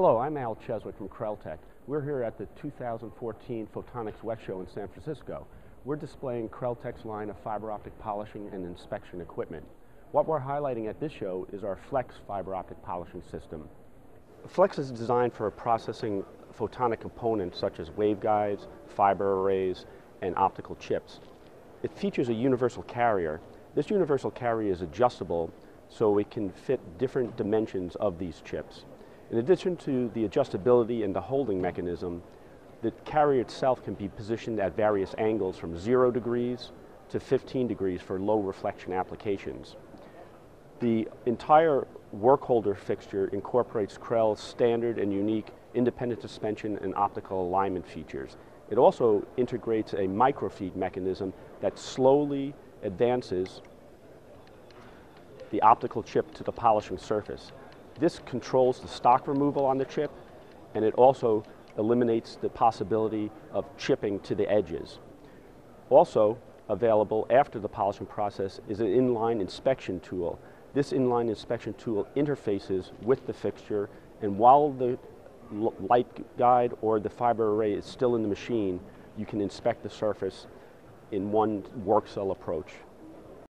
Hello, I'm Al Cheswick from Krell Tech. We're here at the 2014 Photonics West Show in San Francisco. We're displaying Krell Tech's line of fiber optic polishing and inspection equipment. What we're highlighting at this show is our Flex fiber optic polishing system. Flex is designed for processing photonic components such as waveguides, fiber arrays, and optical chips. It features a universal carrier. This universal carrier is adjustable so it can fit different dimensions of these chips. In addition to the adjustability and the holding mechanism, the carrier itself can be positioned at various angles from 0 degrees to 15 degrees for low reflection applications. The entire work holder fixture incorporates Krell's standard and unique independent suspension and optical alignment features. It also integrates a microfeed mechanism that slowly advances the optical chip to the polishing surface. This controls the stock removal on the chip and it also eliminates the possibility of chipping to the edges. Also available after the polishing process is an inline inspection tool. This inline inspection tool interfaces with the fixture and while the light guide or the fiber array is still in the machine, you can inspect the surface in one work cell approach.